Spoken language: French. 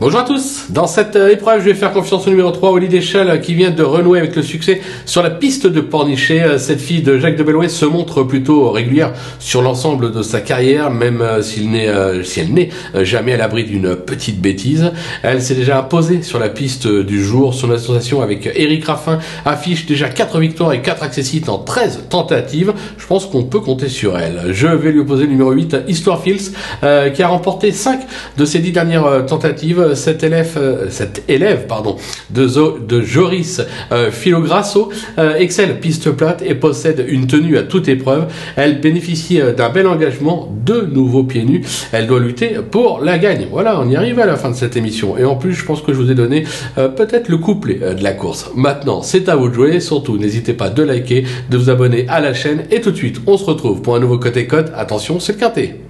Bonjour à tous. Dans cette euh, épreuve, je vais faire confiance au numéro 3, Oli Deschel, euh, qui vient de renouer avec le succès sur la piste de Pornichet. Euh, cette fille de Jacques de Bellouet se montre plutôt régulière sur l'ensemble de sa carrière, même s'il n'est, si elle n'est jamais à l'abri d'une petite bêtise. Elle s'est déjà imposée sur la piste du jour. Son association avec Eric Raffin affiche déjà 4 victoires et 4 accessites en 13 tentatives. Je pense qu'on peut compter sur elle. Je vais lui opposer le numéro 8, Histoire Fields, qui a remporté 5 de ses 10 dernières tentatives cet élève, euh, cet élève pardon, de, Joris euh, Filograsso euh, excelle piste plate et possède une tenue à toute épreuve. Elle bénéficie d'un bel engagement, de nouveaux pieds nus. Elle doit lutter pour la gagne. Voilà, on y arrive à la fin de cette émission. Et en plus, je pense que je vous ai donné peut-être le couplet de la course. Maintenant, c'est à vous de jouer. Surtout, n'hésitez pas de liker, de vous abonner à la chaîne. Et tout de suite, on se retrouve pour un nouveau côté code. Attention, c'est le quintet.